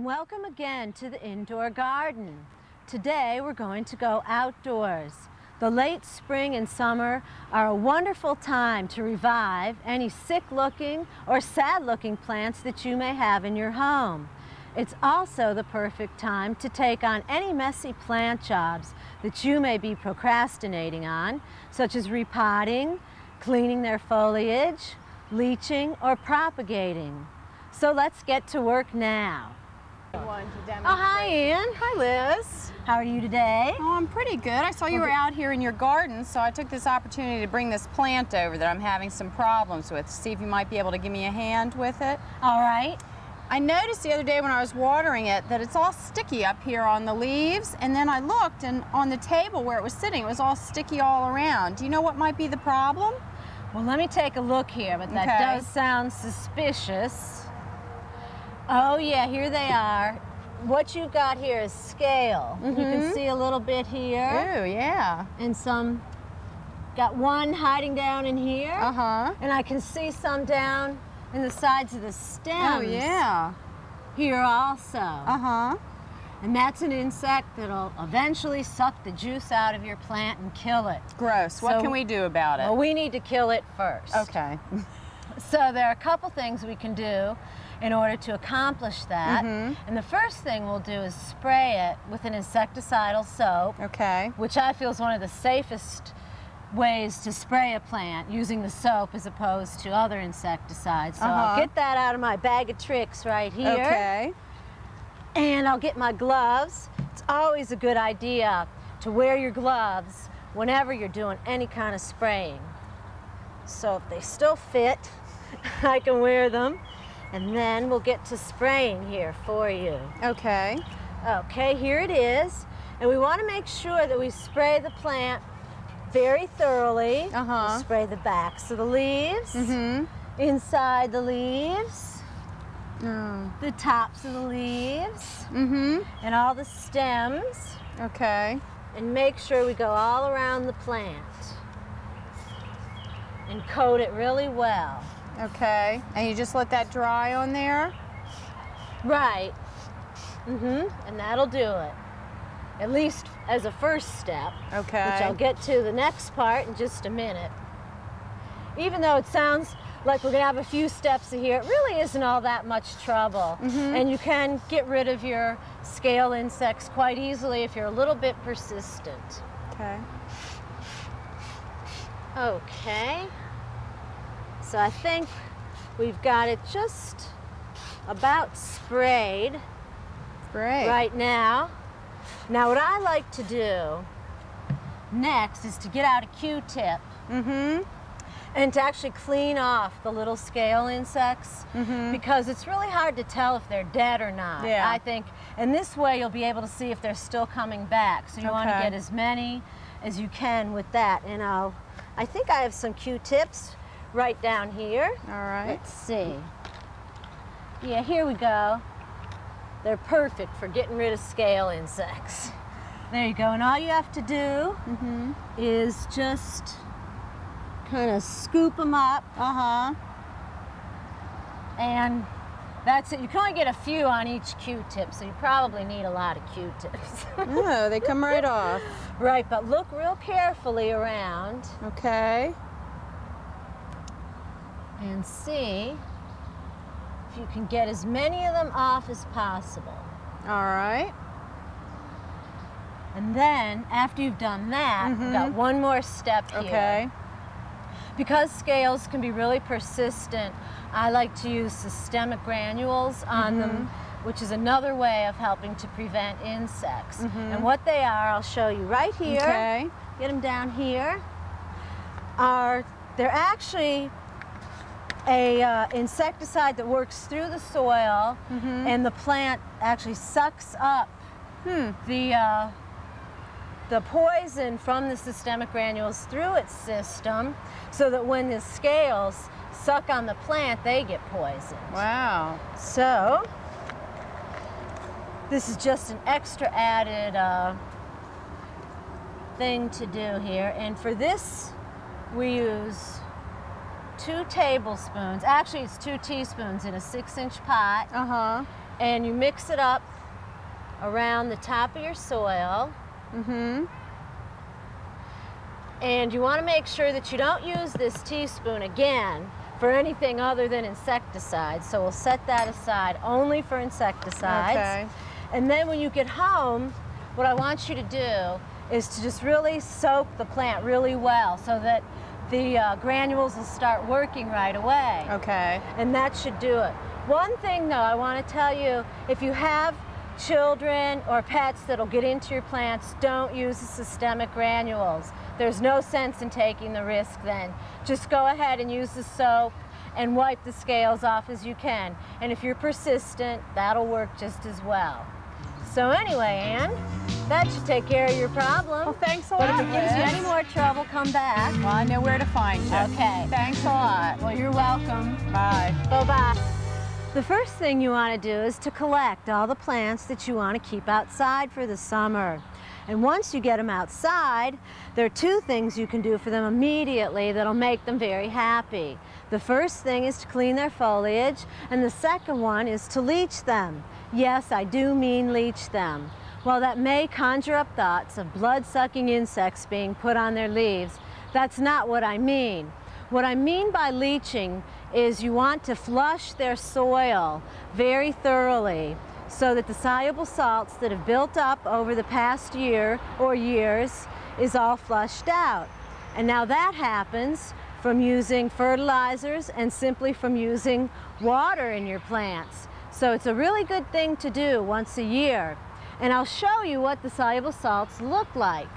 and welcome again to the indoor garden. Today we're going to go outdoors. The late spring and summer are a wonderful time to revive any sick-looking or sad-looking plants that you may have in your home. It's also the perfect time to take on any messy plant jobs that you may be procrastinating on, such as repotting, cleaning their foliage, leaching, or propagating. So let's get to work now. Oh, hi, Ann. Hi, Liz. How are you today? Oh, I'm pretty good. I saw you oh, were out here in your garden, so I took this opportunity to bring this plant over that I'm having some problems with. See if you might be able to give me a hand with it. All right. I noticed the other day when I was watering it that it's all sticky up here on the leaves, and then I looked and on the table where it was sitting, it was all sticky all around. Do you know what might be the problem? Well, let me take a look here, but that Okay. does sound suspicious. Oh, yeah, here they are. What you've got here is scale. You can Mhm. see a little bit here, Oh, yeah. and some, got one hiding down in here, Uh-huh. and I can see some down in the sides of the stems Oh, yeah. here also. Uh-huh. And that's an insect that'll eventually suck the juice out of your plant and kill it. Gross. What So- can we do about it? Well, we need to kill it first. okay. So there are a couple things we can do in order to accomplish that. Mhm. And the first thing we'll do is spray it with an insecticidal soap, Okay. which I feel is one of the safest ways to spray a plant using the soap as opposed to other insecticides. So I'll Uh-huh. get that out of my bag of tricks right here. Okay. And I'll get my gloves. It's always a good idea to wear your gloves whenever you're doing any kind of spraying. So if they still fit, I can wear them. And then we'll get to spraying here for you. Okay. Okay, here it is. And we want to make sure that we spray the plant very thoroughly. Uh-huh. We'll spray the backs of the leaves, Mm-hmm. inside the leaves, Oh. the tops of the leaves, Mm-hmm. and all the stems. Okay. and make sure we go all around the plant and coat it really well. Okay. And you just let that dry on there? Right. Mm-hmm. And that'll do it. At least as a first step, Okay. which I'll get to the next part in just a minute. Even though it sounds like we're gonna have a few steps here, it really isn't all that much trouble. Mhm. And you can get rid of your scale insects quite easily if you're a little bit persistent. Okay. Okay. So I think we've got it just about sprayed Great. right now. Now what I like to do next is to get out a Q-tip Mm-hmm. and to actually clean off the little scale insects Mhm. because it's really hard to tell if they're dead or not. Yeah. I think, and this way you'll be able to see if they're still coming back. So you want to get as many as you can with that. And I'll, I think I have some Q-tips right down here. All right. Let's see. Yeah, here we go. They're perfect for getting rid of scale insects. There you go. And all you have to do Mm-hmm. is just kind of scoop them up Uh-huh. and that's it. You can only get a few on each Q-tip, so you probably need a lot of Q-tips. Oh, they come right off. right, but look real carefully around Okay. And see if you can get as many of them off as possible. All right. And then, after you've done that, you've got Mhm. one more step here. Okay. Because scales can be really persistent, I like to use systemic granules on them, which is another way of helping to prevent insects. Mhm. And what they are, I'll show you right here. Okay. Get them down here. Are they're actually a uh, insecticide that works through the soil, Mhm. and the plant actually sucks up Hmm. the uh, the poison from the systemic granules through its system so that when the scales suck on the plant they get poisoned. Wow. So this is just an extra added uh, thing to do here and for this we use two tablespoons, actually it's two teaspoons in a six inch pot, Uh-huh. and you mix it up around the top of your soil. Mm-hmm. And you want to make sure that you don't use this teaspoon again for anything other than insecticides. So we'll set that aside only for insecticides. Okay. And then when you get home, what I want you to do is to just really soak the plant really well so that the uh, granules will start working right away. Okay. And that should do it. One thing though, I want to tell you, if you have children or pets that'll get into your plants, don't use the systemic granules. There's no sense in taking the risk then. Just go ahead and use the soap and wipe the scales off as you can. And if you're persistent, that'll work just as well. So anyway, Ann, that should take care of your problem. Well, thanks a lot. but if it gives you any more trouble, come back. Well, I know where to find you. Okay. Thanks a lot. Well, you're welcome. Bye. Bye-bye. The first thing you want to do is to collect all the plants that you want to keep outside for the summer. And once you get them outside, there are two things you can do for them immediately that'll make them very happy. The first thing is to clean their foliage, and the second one is to leach them. Yes, I do mean leach them. While that may conjure up thoughts of blood-sucking insects being put on their leaves, that's not what I mean. What I mean by leaching is you want to flush their soil very thoroughly so that the soluble salts that have built up over the past year or years is all flushed out. And now that happens from using fertilizers and simply from using water in your plants. So it's a really good thing to do once a year. And I'll show you what the soluble salts look like.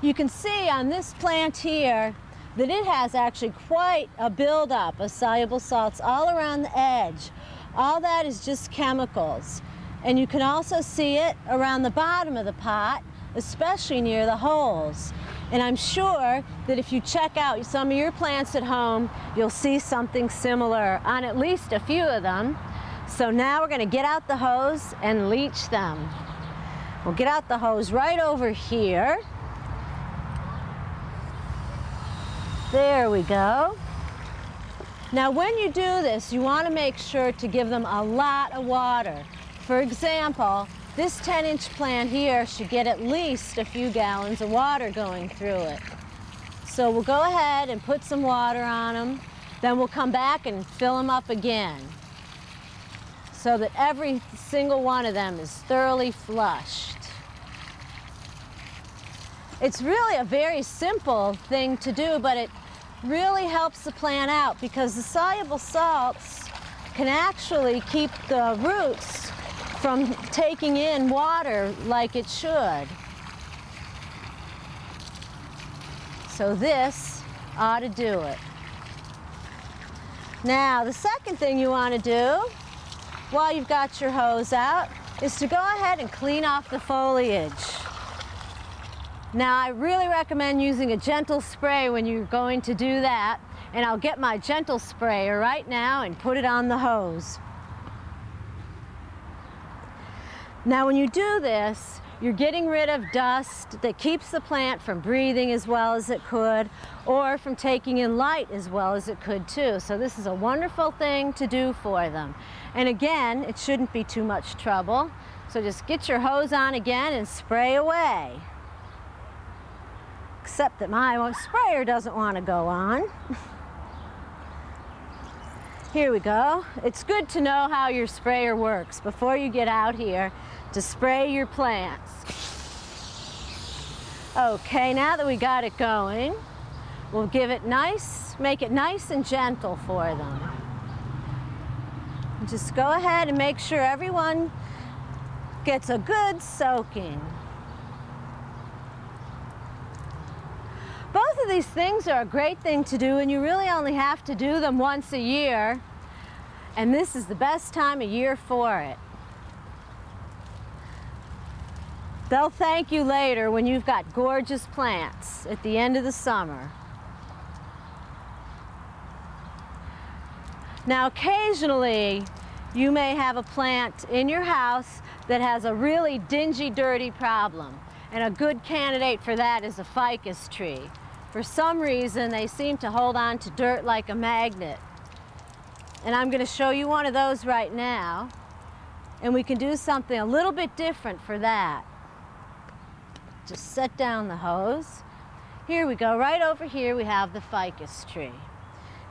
You can see on this plant here that it has actually quite a buildup of soluble salts all around the edge. All that is just chemicals. And you can also see it around the bottom of the pot, especially near the holes. And I'm sure that if you check out some of your plants at home, you'll see something similar on at least a few of them. So now we're gonna get out the hose and leach them. We'll get out the hose right over here. There we go. Now when you do this, you want to make sure to give them a lot of water. For example, this 10 inch plant here should get at least a few gallons of water going through it. So we'll go ahead and put some water on them, then we'll come back and fill them up again so that every single one of them is thoroughly flushed. It's really a very simple thing to do, but it really helps the plant out because the soluble salts can actually keep the roots from taking in water like it should. So this ought to do it. Now, the second thing you want to do while you've got your hose out is to go ahead and clean off the foliage. Now, I really recommend using a gentle spray when you're going to do that, and I'll get my gentle sprayer right now and put it on the hose. Now, when you do this, you're getting rid of dust that keeps the plant from breathing as well as it could, or from taking in light as well as it could too. So this is a wonderful thing to do for them. And again, it shouldn't be too much trouble. So just get your hose on again and spray away except that my sprayer doesn't want to go on. Here we go. It's good to know how your sprayer works before you get out here to spray your plants. Okay, now that we got it going, we'll give it nice, make it nice and gentle for them. Just go ahead and make sure everyone gets a good soaking. Both of these things are a great thing to do and you really only have to do them once a year. And this is the best time of year for it. They'll thank you later when you've got gorgeous plants at the end of the summer. Now occasionally you may have a plant in your house that has a really dingy, dirty problem. And a good candidate for that is a ficus tree. for some reason, they seem to hold on to dirt like a magnet. And I'm going to show you one of those right now. And we can do something a little bit different for that. Just set down the hose. Here we go, right over here we have the ficus tree.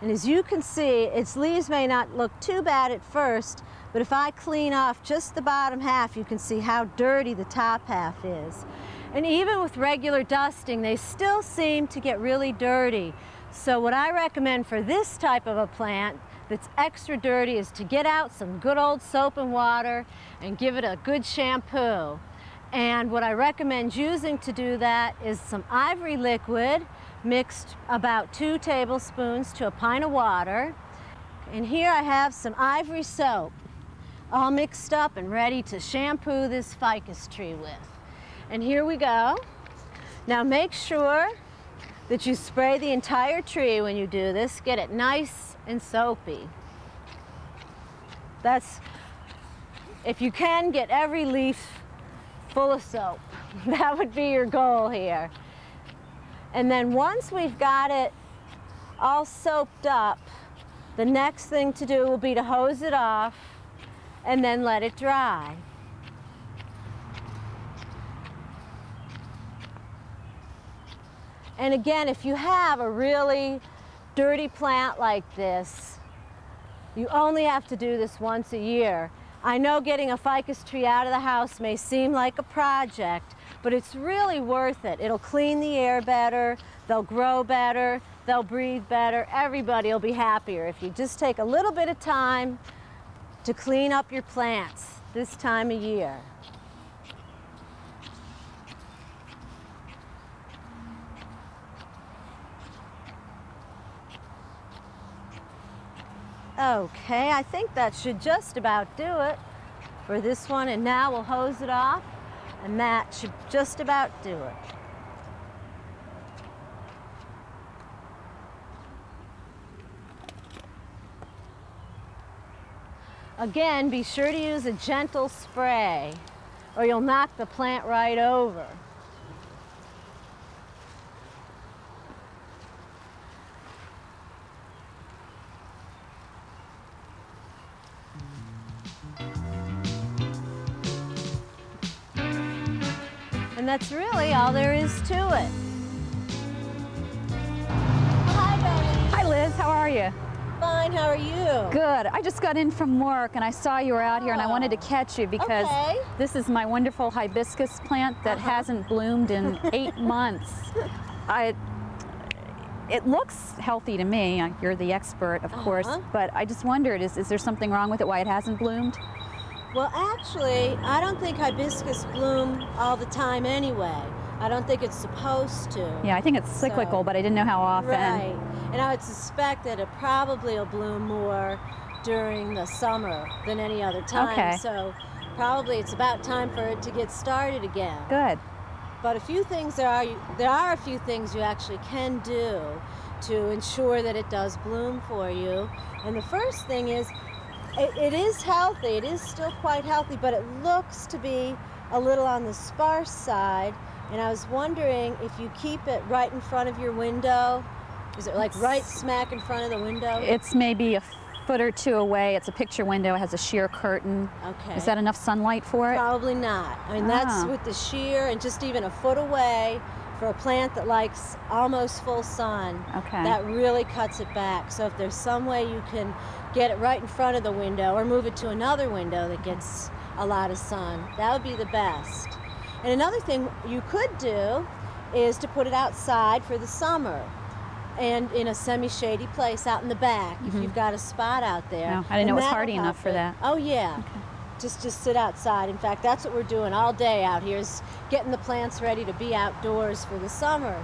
And as you can see, its leaves may not look too bad at first, but if I clean off just the bottom half, you can see how dirty the top half is. And even with regular dusting, they still seem to get really dirty. So what I recommend for this type of a plant that's extra dirty is to get out some good old soap and water and give it a good shampoo. And what I recommend using to do that is some ivory liquid mixed about two tablespoons to a pint of water. And here I have some ivory soap all mixed up and ready to shampoo this ficus tree with. And here we go. Now make sure that you spray the entire tree when you do this. Get it nice and soapy. That's, if you can, get every leaf full of soap. That would be your goal here. And then once we've got it all soaped up, the next thing to do will be to hose it off and then let it dry. And again, if you have a really dirty plant like this, you only have to do this once a year. I know getting a ficus tree out of the house may seem like a project, but it's really worth it. It'll clean the air better, they'll grow better, they'll breathe better, everybody will be happier if you just take a little bit of time to clean up your plants this time of year. Okay, I think that should just about do it for this one. And now we'll hose it off, and that should just about do it. Again, be sure to use a gentle spray or you'll knock the plant right over. That's really all there is to it. Hi, Betty. Hi, Liz. How are you? Fine, how are you? Good. I just got in from work and I saw you were out here and I wanted to Oh. catch you because Okay. this is my wonderful hibiscus plant that Uh-huh. hasn't bloomed in eight months. I, it looks healthy to me. Uh, You're the expert, of course, Uh-huh. but I just wondered, is, is there something wrong with it, why it hasn't bloomed? Well, actually, I don't think hibiscus bloom all the time anyway. I don't think it's supposed to. Yeah, I think it's cyclical, So- but I didn't know how often. Right. And I would suspect that it probably will bloom more during the summer than any other time. Okay. So probably it's about time for it to get started again. Good. But a few things there are there are a few things you actually can do to ensure that it does bloom for you. And the first thing is it, it is healthy. It is still quite healthy, but it looks to be a little on the sparse side. And I was wondering if you keep it right in front of your window. Is it like right smack in front of the window? It's maybe a foot or two away. It's a picture window. It has a sheer curtain. okay. Is that enough sunlight for it? Probably not. I mean, that's Ah. with the sheer and just even a foot away for a plant that likes almost full sun. Okay. That really cuts it back. So if there's some way you can get it right in front of the window or move it to another window that gets a lot of sun, that would be the best. And another thing you could do is to put it outside for the summer and in a semi-shady place out in the back if mm-hmm. you've got a spot out there. No, I didn't know it was hardy enough for it. that. Oh yeah. Just just sit outside. In fact, that's what we're doing all day out here is getting the plants ready to be outdoors for the summer.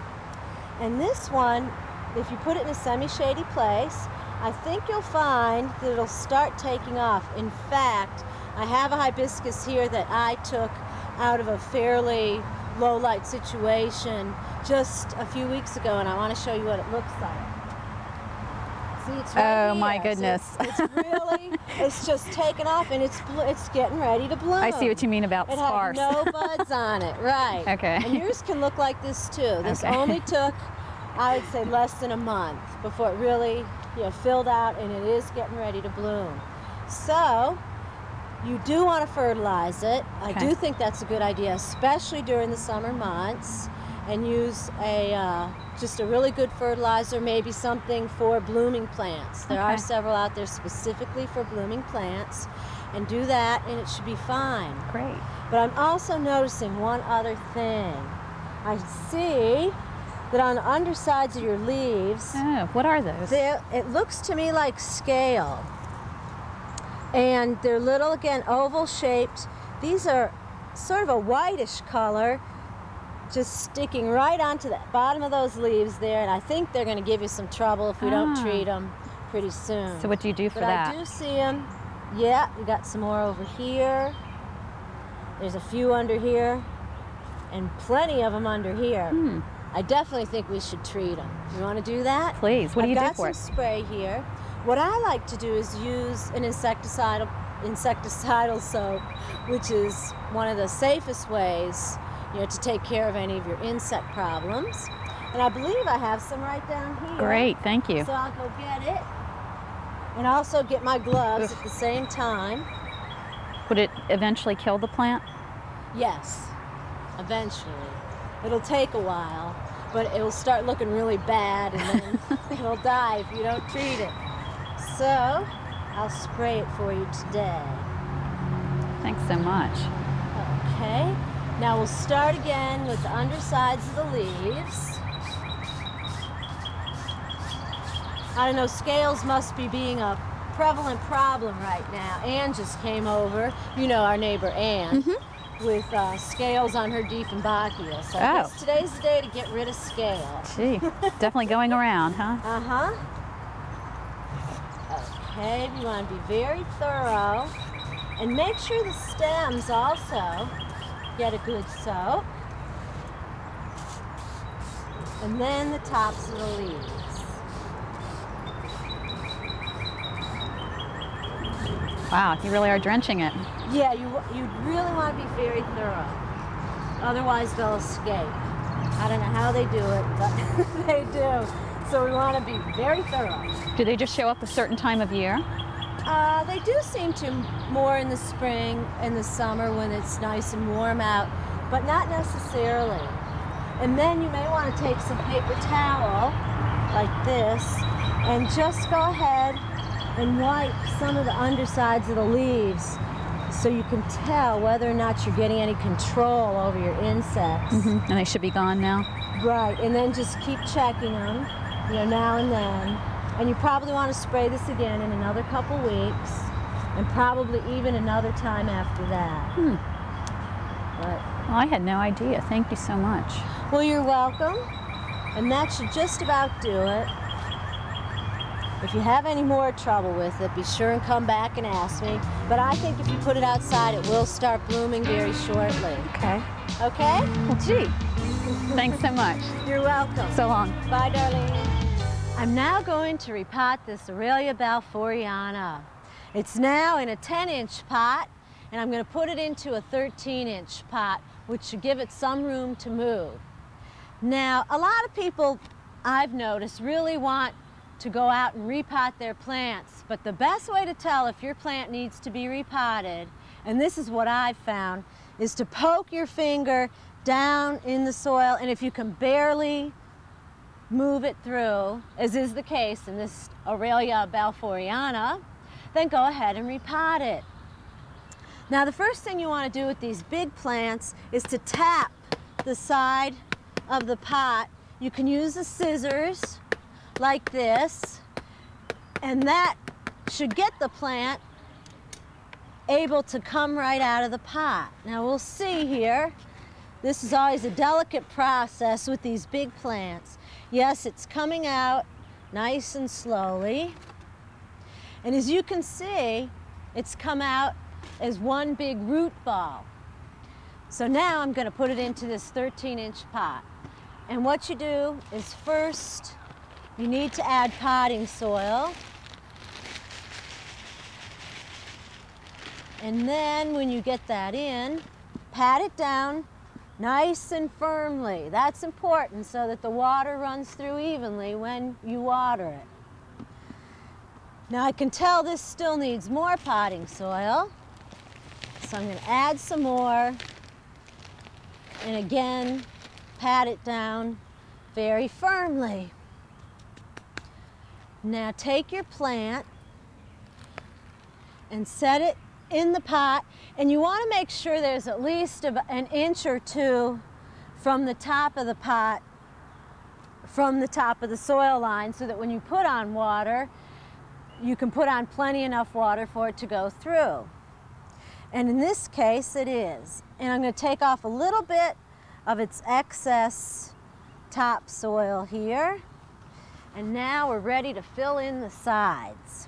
And this one, if you put it in a semi-shady place, I think you'll find that it'll start taking off. In fact, I have a hibiscus here that I took out of a fairly low light situation just a few weeks ago and I want to show you what it looks like. See, it's oh right Oh, my here. So goodness. it's, it's really, it's just taken off and it's it's getting ready to bloom. I see what you mean about It sparse. had no buds on it, right? Okay. And yours can look like this too. This Okay. only took I would say less than a month before it really, you know, filled out and it is getting ready to bloom. So, you do want to fertilize it. I do think that's a good idea, especially during the summer months. And use a uh, just a really good fertilizer, maybe something for blooming plants. There are several out there specifically for blooming plants, and do that, and it should be fine. Great. But I'm also noticing one other thing. I see that on the undersides of your leaves, Oh, what are those? it looks to me like scale. And they're little, again, oval shaped. These are sort of a whitish color, just sticking right onto the bottom of those leaves there. And I think they're going to give you some trouble if we don't Ah. treat them pretty soon. So what do you do for but that? I do see them. Yeah, we got some more over here. There's a few under here, and plenty of them under here. Hmm. I definitely think we should treat them. You want to do that? Please. What do I've you do got some spray here. What I like to do is use an insecticidal insecticidal soap, which is one of the safest ways, you know, to take care of any of your insect problems. And I believe I have some right down here. Great. Thank you. So I'll go get it. And also get my gloves at the same time. Would it eventually kill the plant? Yes, eventually. It'll take a while, but it'll start looking really bad and then it'll die if you don't treat it. So, I'll spray it for you today. Thanks so much. Okay, now we'll start again with the undersides of the leaves. I don't know, scales must be being a prevalent problem right now. Ann just came over, you know, our neighbor Ann, with uh, scales on her Dieffenbachia. So Oh. today's the day to get rid of scale. Gee, definitely going around, huh? Uh huh. Okay, we want to be very thorough and make sure the stems also get a good soak. And then the tops of the leaves. Wow, you really are drenching it. Yeah, you you really want to be very thorough. Otherwise, they'll escape. I don't know how they do it, but they do. So we want to be very thorough. Do they just show up a certain time of year? Uh, they do seem to more in the spring and the summer when it's nice and warm out, but not necessarily. And then you may want to take some paper towel like this and just go ahead and wipe some of the undersides of the leaves so you can tell whether or not you're getting any control over your insects. And they should be gone now. Right, and then just keep checking them, you know, now and then. And you probably want to spray this again in another couple weeks, and probably even another time after that. Hmm. But, Well, I had no idea. Thank you so much. well, you're welcome, and that should just about do it. If you have any more trouble with it, be sure and come back and ask me. But I think if you put it outside, it will start blooming very shortly. Okay. Okay? Well, gee. Thanks so much. You're welcome. So long. Bye, darling. I'm now going to repot this Aralia balfouriana. It's now in a 10-inch pot, and I'm going to put it into a 13-inch pot, which should give it some room to move. Now, a lot of people I've noticed really want to go out and repot their plants, but the best way to tell if your plant needs to be repotted, and this is what I've found, is to poke your finger down in the soil, and if you can barely move it through, as is the case in this Aralia balfouriana, then go ahead and repot it. Now the first thing you want to do with these big plants is to tap the side of the pot. You can use the scissors like this, and that should get the plant able to come right out of the pot. Now we'll see here. This is always a delicate process with these big plants. Yes, it's coming out nice and slowly. And as you can see, it's come out as one big root ball. So now I'm going to put it into this 13 inch pot. And what you do is first, you need to add potting soil. And then when you get that in, pat it down nice and firmly. That's important so that the water runs through evenly when you water it. Now I can tell this still needs more potting soil. So I'm going to add some more and again pat it down very firmly. Now take your plant and set it in the pot and you want to make sure there's at least an inch or two from the top of the pot from the top of the soil line so that when you put on water you can put on plenty enough water for it to go through. And in this case it is. And I'm going to take off a little bit of its excess topsoil here. And now we're ready to fill in the sides.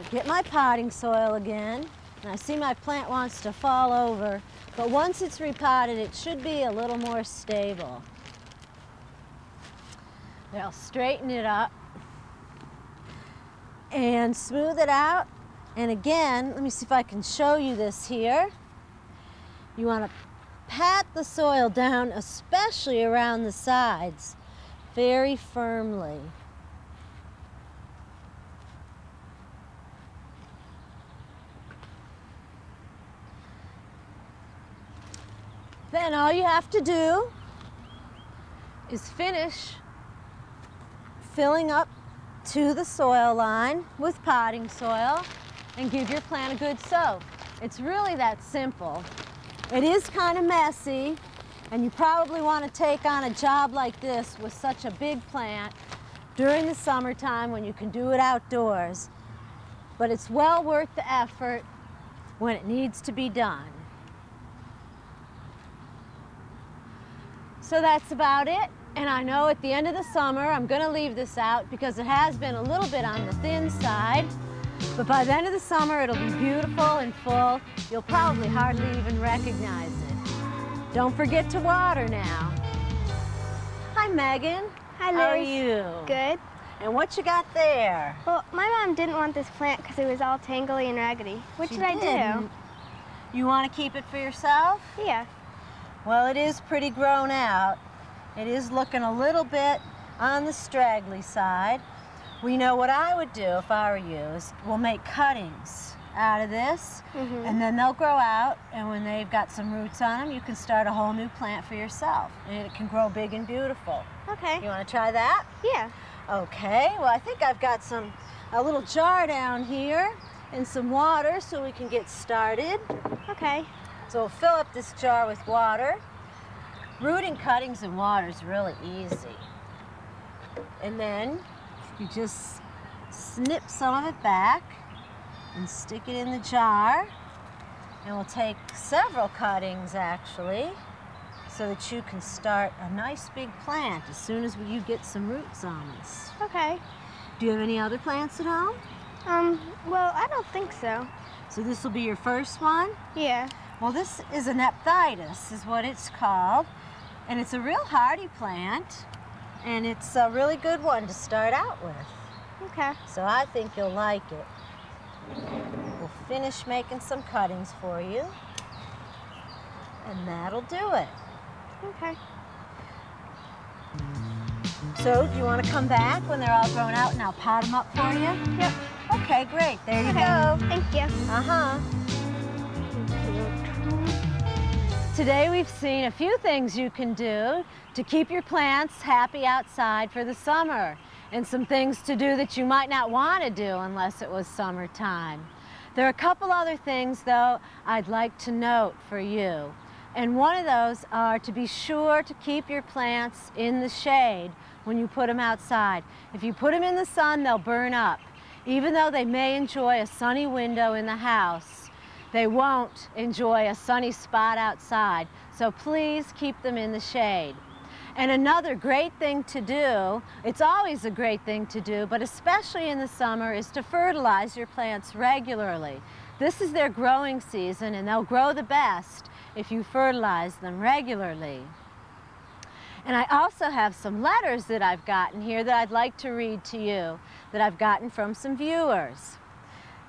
So get my potting soil again. And I see my plant wants to fall over, but once it's repotted, it should be a little more stable. Then I'll straighten it up and smooth it out. And again, let me see if I can show you this here. You want to pat the soil down, especially around the sides, very firmly. Then all you have to do is finish filling up to the soil line with potting soil and give your plant a good soak. It's really that simple. It is kind of messy, and you probably want to take on a job like this with such a big plant during the summertime when you can do it outdoors. But it's well worth the effort when it needs to be done. So that's about it. And I know at the end of the summer, I'm gonna leave this out because it has been a little bit on the thin side. But by the end of the summer, it'll be beautiful and full. You'll probably hardly even recognize it. Don't forget to water now. Hi, Megan. Hi, Liz. How are you? Good. And what you got there? Well, my mom didn't want this plant because it was all tangly and raggedy. What She should I didn't. do? You want to keep it for yourself? Yeah. Well, it is pretty grown out. It is looking a little bit on the straggly side. We know what I would do if I were you is we'll make cuttings out of this Mhm. and then they'll grow out and when they've got some roots on them you can start a whole new plant for yourself and it can grow big and beautiful. Okay. You want to try that? Yeah. Okay, well I think I've got some a little jar down here and some water so we can get started. Okay. So we'll fill up this jar with water. Rooting cuttings in water is really easy. And then you just snip some of it back and stick it in the jar. And we'll take several cuttings actually so that you can start a nice big plant as soon as you get some roots on this. Okay. Do you have any other plants at home? Um, well, I don't think so. So this will be your first one? Yeah. Well, this is a nephthytis, is what it's called, and it's a real hardy plant, and it's a really good one to start out with. Okay. So I think you'll like it. We'll finish making some cuttings for you, and that'll do it. Okay. So, do you want to come back when they're all grown out, and I'll pot them up for you? Yep. Okay, great. There you Okay. go. Thank you. Uh-huh. Today we've seen a few things you can do to keep your plants happy outside for the summer and some things to do that you might not want to do unless it was summertime. There are a couple other things though I'd like to note for you. And one of those are to be sure to keep your plants in the shade when you put them outside. If you put them in the sun, they'll burn up. Even though they may enjoy a sunny window in the house, they won't enjoy a sunny spot outside. So please keep them in the shade. And another great thing to do, it's always a great thing to do, but especially in the summer, is to fertilize your plants regularly. This is their growing season and they'll grow the best if you fertilize them regularly. And I also have some letters that I've gotten here that I'd like to read to you that I've gotten from some viewers.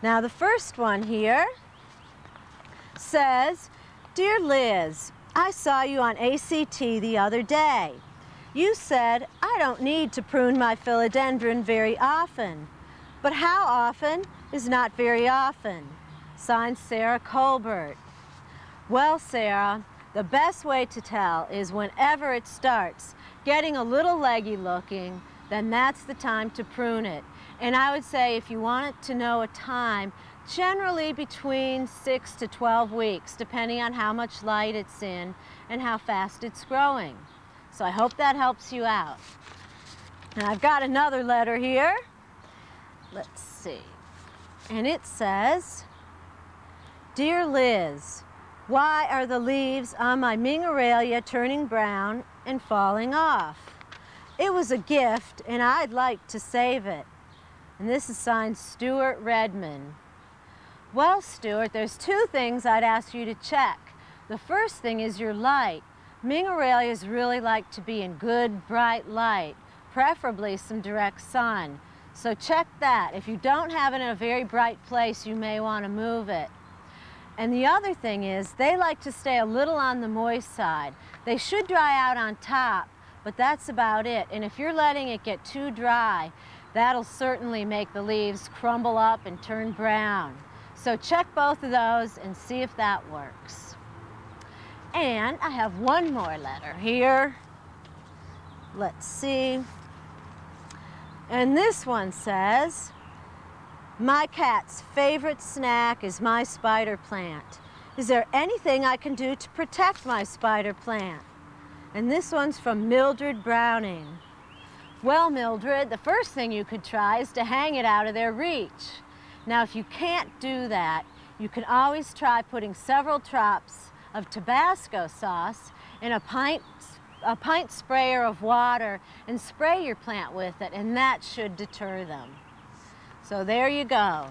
Now the first one here says, Dear Liz, I saw you on ACT the other day. You said, I don't need to prune my philodendron very often. But how often is not very often. Signed, Sarah Colbert. Well, Sarah, the best way to tell is whenever it starts getting a little leggy looking, then that's the time to prune it. And I would say if you wanted to know a time, generally between 6 to 12 weeks, depending on how much light it's in and how fast it's growing. So I hope that helps you out. And I've got another letter here. Let's see. And it says, Dear Liz, why are the leaves on my Ming aralia turning brown and falling off? It was a gift and I'd like to save it. And this is signed Stuart Redman. Well, Stuart, there's two things I'd ask you to check. The first thing is your light. Ming aralias really like to be in good, bright light, preferably some direct sun. So check that. If you don't have it in a very bright place, you may want to move it. And the other thing is they like to stay a little on the moist side. They should dry out on top, but that's about it. And if you're letting it get too dry, that'll certainly make the leaves crumble up and turn brown. So check both of those and see if that works. And I have one more letter here. Let's see. And this one says, my cat's favorite snack is my spider plant. Is there anything I can do to protect my spider plant? And this one's from Mildred Browning. Well, Mildred, the first thing you could try is to hang it out of their reach. Now, if you can't do that, you can always try putting several drops of Tabasco sauce in a pint a pint sprayer of water and spray your plant with it, and that should deter them. So there you go.